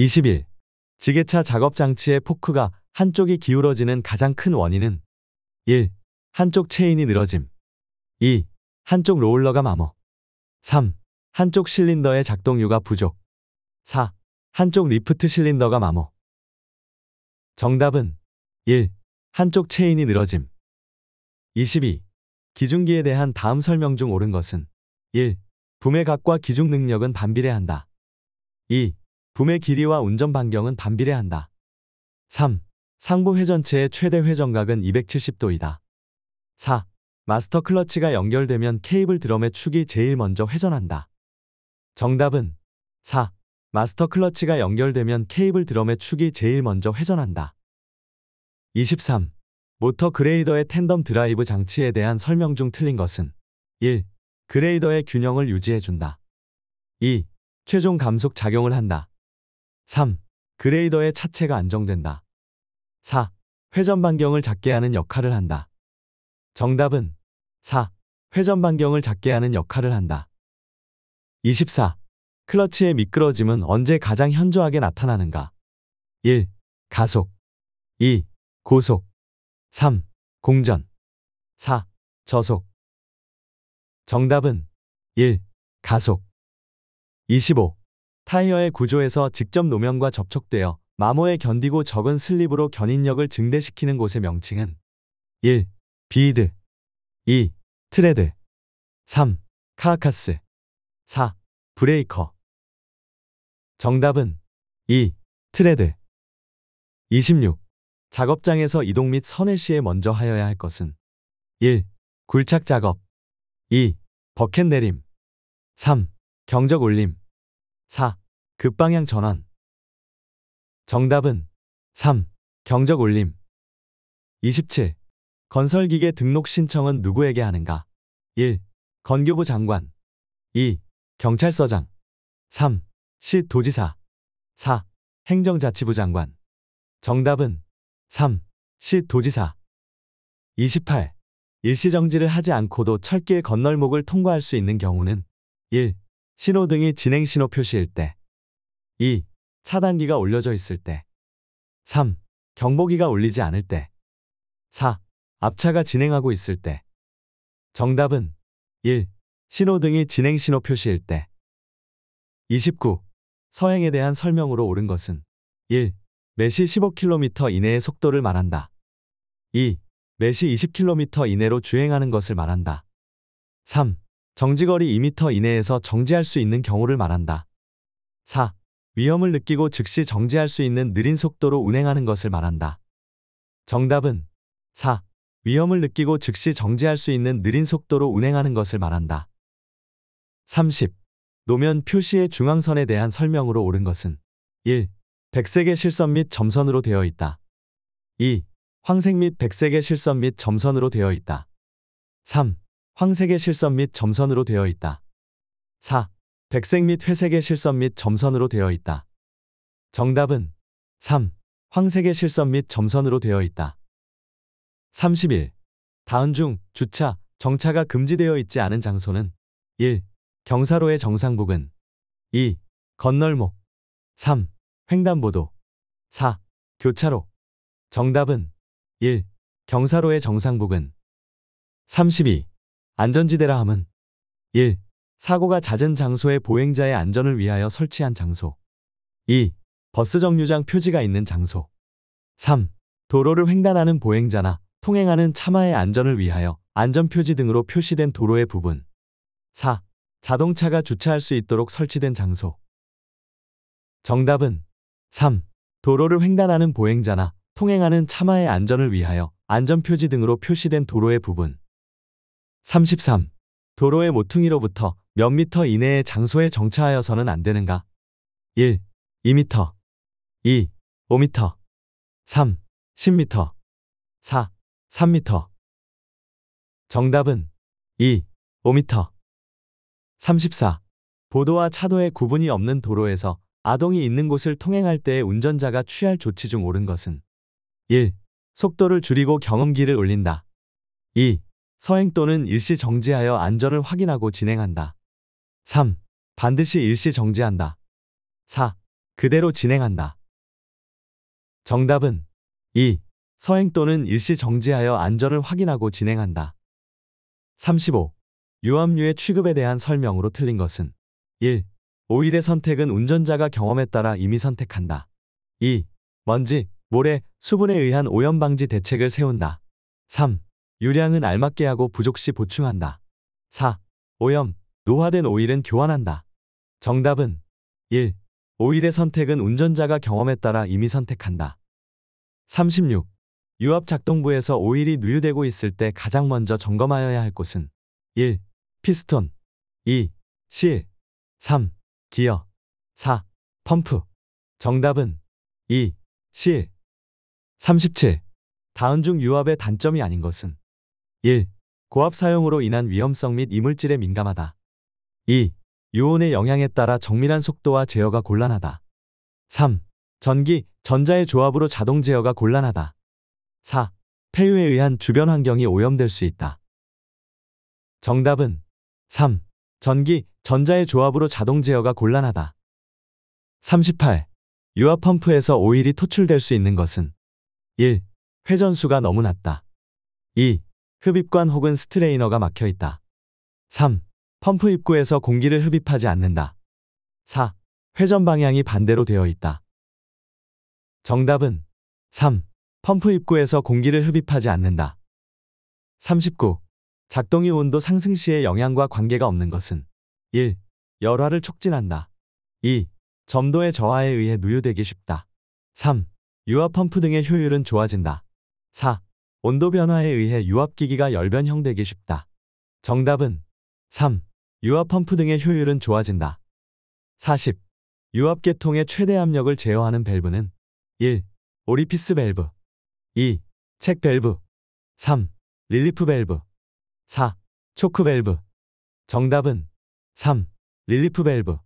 21. 지게차 작업 장치의 포크가 한쪽이 기울어지는 가장 큰 원인은 1. 한쪽 체인이 늘어짐 2. 한쪽 로울러가 마모 3. 한쪽 실린더의 작동유가 부족 4. 한쪽 리프트 실린더가 마모 정답은 1. 한쪽 체인이 늘어짐 22. 기중기에 대한 다음 설명 중 옳은 것은 1. 붐의 각과 기중 능력은 반비례한다. 2. 붐의 길이와 운전 반경은 반비례한다. 3. 상부 회전체의 최대 회전각은 270도이다. 4. 마스터 클러치가 연결되면 케이블 드럼의 축이 제일 먼저 회전한다. 정답은 4. 마스터 클러치가 연결되면 케이블 드럼의 축이 제일 먼저 회전한다. 23. 모터 그레이더의 텐덤 드라이브 장치에 대한 설명 중 틀린 것은 1. 그레이더의 균형을 유지해준다. 2. 최종 감속 작용을 한다. 3. 그레이더의 차체가 안정된다. 4. 회전 반경을 작게 하는 역할을 한다. 정답은 4. 회전 반경을 작게 하는 역할을 한다. 24. 클러치의 미끄러짐은 언제 가장 현저하게 나타나는가? 1. 가속 2. 고속 3. 공전 4. 저속 정답은 1. 가속 25. 타이어의 구조에서 직접 노면과 접촉되어 마모에 견디고 적은 슬립으로 견인력을 증대시키는 곳의 명칭은 1. 비드 2. 트레드 3. 카카스 4. 브레이커 정답은 2. 트레드 26. 작업장에서 이동 및 선회 시에 먼저 하여야 할 것은 1. 굴착 작업 2. 버켓 내림 3. 경적 올림 4. 급방향 전환 정답은 3. 경적 올림 27. 건설기계 등록 신청은 누구에게 하는가? 1. 건교부 장관 2. 경찰서장 3. 시 도지사 4. 행정자치부 장관 정답은 3. 시 도지사 28. 일시정지를 하지 않고도 철길 건널목을 통과할 수 있는 경우는 1. 신호등이 진행 신호 표시일 때 2. 차단기가 올려져 있을 때 3. 경보기가 울리지 않을 때 4. 앞차가 진행하고 있을 때 정답은 1. 신호등이 진행 신호 표시일 때 29. 서행에 대한 설명으로 옳은 것은 1. 매시 15km 이내의 속도를 말한다. 2. 매시 20km 이내로 주행하는 것을 말한다. 3. 정지거리 2m 이내에서 정지할 수 있는 경우를 말한다. 4. 위험을 느끼고 즉시 정지할 수 있는 느린 속도로 운행하는 것을 말한다. 정답은 4. 위험을 느끼고 즉시 정지할 수 있는 느린 속도로 운행하는 것을 말한다. 30. 노면 표시의 중앙선에 대한 설명으로 옳은 것은 1. 백색의 실선 및 점선으로 되어 있다. 2. 황색 및 백색의 실선 및 점선으로 되어 있다. 3. 황색의 실선 및 점선으로 되어 있다. 4. 백색 및 회색의 실선 및 점선으로 되어 있다. 정답은 3. 황색의 실선 및 점선으로 되어 있다. 31. 다음 중 주차, 정차가 금지되어 있지 않은 장소는 1. 경사로의 정상 부근 2. 건널목 3. 횡단보도 4. 교차로 정답은 1. 경사로의 정상 부근 32. 안전지대라 함은 1. 사고가 잦은 장소의 보행자의 안전을 위하여 설치한 장소 2. 버스 정류장 표지가 있는 장소 3. 도로를 횡단하는 보행자나 통행하는 차마의 안전을 위하여 안전표지 등으로 표시된 도로의 부분 4. 자동차가 주차할 수 있도록 설치된 장소 정답은 3. 도로를 횡단하는 보행자나 통행하는 차마의 안전을 위하여 안전표지 등으로 표시된 도로의 부분. 33. 도로의 모퉁이로부터 몇 미터 이내의 장소에 정차하여서는 안 되는가? 1. 2미터 2. 5미터 3. 10미터 4. 3미터 정답은 2. 5미터 34. 보도와 차도의 구분이 없는 도로에서 아동이 있는 곳을 통행할 때에 운전자가 취할 조치 중 옳은 것은 1. 속도를 줄이고 경험기를 올린다. 2. 서행 또는 일시 정지하여 안전을 확인하고 진행한다. 3. 반드시 일시 정지한다. 4. 그대로 진행한다. 정답은 2. 서행 또는 일시 정지하여 안전을 확인하고 진행한다. 35. 유압류의 취급에 대한 설명으로 틀린 것은 1. 오일의 선택은 운전자가 경험에 따라 이미 선택한다. 2. 먼지, 모래, 수분에 의한 오염 방지 대책을 세운다. 3. 유량은 알맞게 하고 부족 시 보충한다. 4. 오염, 노화된 오일은 교환한다. 정답은 1. 오일의 선택은 운전자가 경험에 따라 이미 선택한다. 36. 유압 작동부에서 오일이 누유되고 있을 때 가장 먼저 점검하여야 할 곳은 1. 피스톤 2. 실 3. 기어 4. 펌프 정답은 2. 실 37. 다음 중 유압의 단점이 아닌 것은 1. 고압 사용으로 인한 위험성 및 이물질에 민감하다. 2. 유온의 영향에 따라 정밀한 속도와 제어가 곤란하다. 3. 전기, 전자의 조합으로 자동 제어가 곤란하다. 4. 폐유에 의한 주변 환경이 오염될 수 있다. 정답은 3. 전기, 전자의 조합으로 자동 제어가 곤란하다. 38. 유압 펌프에서 오일이 토출될 수 있는 것은 1. 회전수가 너무 낮다. 2. 흡입관 혹은 스트레이너가 막혀 있다. 3. 펌프 입구에서 공기를 흡입하지 않는다. 4. 회전 방향이 반대로 되어 있다. 정답은 3. 펌프 입구에서 공기를 흡입하지 않는다. 39. 작동이 온도 상승 시의 영향과 관계가 없는 것은 1. 열화를 촉진한다. 2. 점도의 저하에 의해 누유되기 쉽다. 3. 유압 펌프 등의 효율은 좋아진다. 4. 온도 변화에 의해 유압기기가 열변형되기 쉽다. 정답은 3. 유압 펌프 등의 효율은 좋아진다. 40. 유압 계통의 최대 압력을 제어하는 밸브는 1. 오리피스 밸브 2. 책 밸브 3. 릴리프 밸브 4. 초크 밸브 정답은 3. 릴리프 밸브